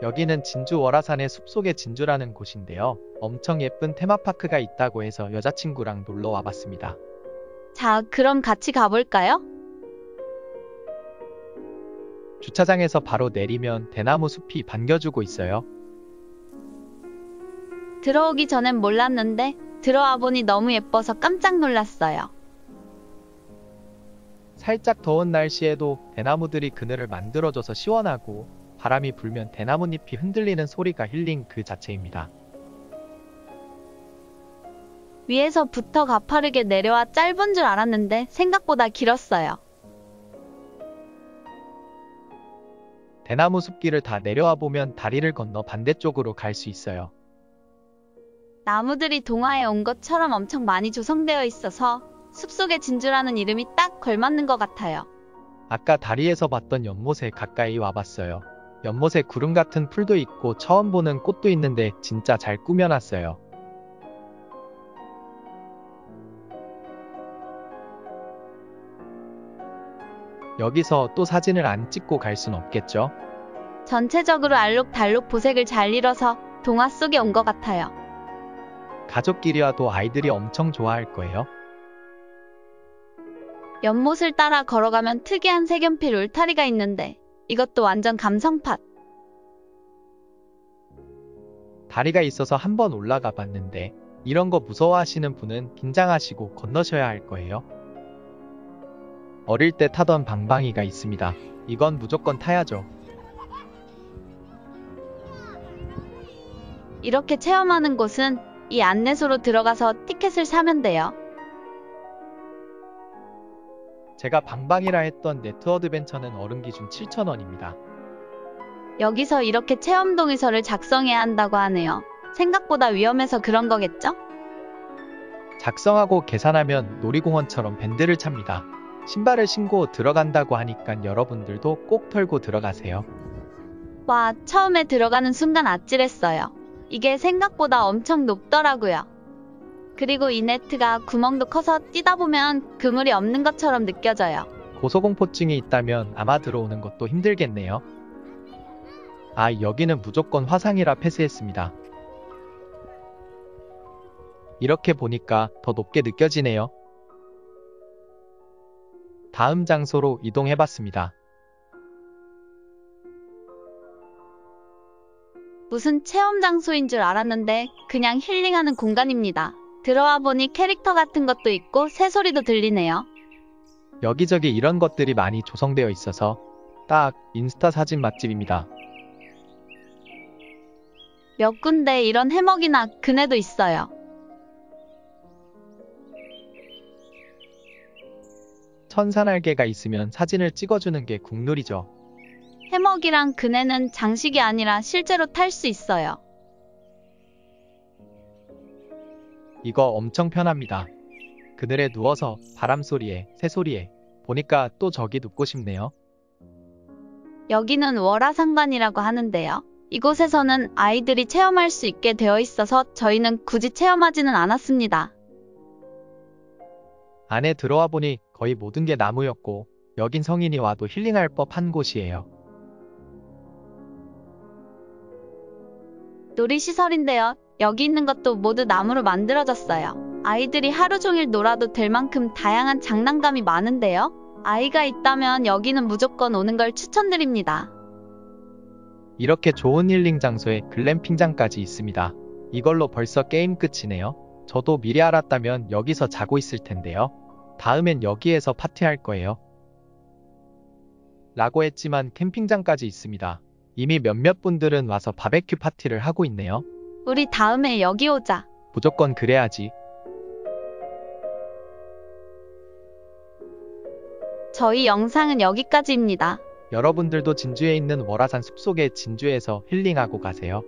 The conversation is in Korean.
여기는 진주 월화산의 숲속의 진주라는 곳인데요. 엄청 예쁜 테마파크가 있다고 해서 여자친구랑 놀러 와봤습니다. 자, 그럼 같이 가볼까요? 주차장에서 바로 내리면 대나무 숲이 반겨주고 있어요. 들어오기 전엔 몰랐는데 들어와 보니 너무 예뻐서 깜짝 놀랐어요. 살짝 더운 날씨에도 대나무들이 그늘을 만들어줘서 시원하고 바람이 불면 대나무잎이 흔들리는 소리가 힐링 그 자체입니다. 위에서부터 가파르게 내려와 짧은 줄 알았는데 생각보다 길었어요. 대나무 숲길을 다 내려와 보면 다리를 건너 반대쪽으로 갈 수 있어요. 나무들이 동화에 온 것처럼 엄청 많이 조성되어 있어서 숲속의 진주라는 이름이 딱 걸맞는 것 같아요. 아까 다리에서 봤던 연못에 가까이 와봤어요. 연못에 구름 같은 풀도 있고 처음 보는 꽃도 있는데 진짜 잘 꾸며놨어요. 여기서 또 사진을 안 찍고 갈 순 없겠죠? 전체적으로 알록달록 보색을 잘 이뤄서 동화 속에 온 것 같아요. 가족끼리 와도 아이들이 엄청 좋아할 거예요. 연못을 따라 걸어가면 특이한 색연필 울타리가 있는데 이것도 완전 감성팟. 다리가 있어서 한번 올라가 봤는데 이런 거 무서워하시는 분은 긴장하시고 건너셔야 할 거예요. 어릴 때 타던 방방이가 있습니다. 이건 무조건 타야죠. 이렇게 체험하는 곳은 이 안내소로 들어가서 티켓을 사면 돼요. 제가 방방이라 했던 네트 어드벤처는 어른 기준 7,000원입니다. 여기서 이렇게 체험 동의서를 작성해야 한다고 하네요. 생각보다 위험해서 그런 거겠죠? 작성하고 계산하면 놀이공원처럼 밴드를 찹니다. 신발을 신고 들어간다고 하니까 여러분들도 꼭 털고 들어가세요. 와, 처음에 들어가는 순간 아찔했어요. 이게 생각보다 엄청 높더라고요. 그리고 이 네트가 구멍도 커서 뛰다 보면 그물이 없는 것처럼 느껴져요. 고소공포증이 있다면 아마 들어오는 것도 힘들겠네요. 아, 여기는 무조건 화상이라 패스했습니다. 이렇게 보니까 더 높게 느껴지네요. 다음 장소로 이동해봤습니다. 무슨 체험 장소인 줄 알았는데 그냥 힐링하는 공간입니다. 들어와 보니 캐릭터 같은 것도 있고 새소리도 들리네요. 여기저기 이런 것들이 많이 조성되어 있어서 딱 인스타 사진 맛집입니다. 몇 군데 이런 해먹이나 그네도 있어요. 천산알개가 있으면 사진을 찍어주는 게 국룰이죠. 해먹이랑 그네는 장식이 아니라 실제로 탈 수 있어요. 이거 엄청 편합니다. 그늘에 누워서 바람 소리에, 새 소리에 보니까 또 저기 눕고 싶네요. 여기는 월화상관이라고 하는데요. 이곳에서는 아이들이 체험할 수 있게 되어 있어서 저희는 굳이 체험하지는 않았습니다. 안에 들어와 보니 거의 모든 게 나무였고 여긴 성인이 와도 힐링할 법한 곳이에요. 놀이시설인데요. 여기 있는 것도 모두 나무로 만들어졌어요. 아이들이 하루 종일 놀아도 될 만큼 다양한 장난감이 많은데요. 아이가 있다면 여기는 무조건 오는 걸 추천드립니다. 이렇게 좋은 힐링 장소에 글램핑장까지 있습니다. 이걸로 벌써 게임 끝이네요. 저도 미리 알았다면 여기서 자고 있을 텐데요. 다음엔 여기에서 파티할 거예요. 라고 했지만 캠핑장까지 있습니다. 이미 몇몇 분들은 와서 바베큐 파티를 하고 있네요. 우리 다음에 여기 오자. 무조건 그래야지. 저희 영상은 여기까지입니다. 여러분들도 진주에 있는 월화산 숲속의 진주에서 힐링하고 가세요.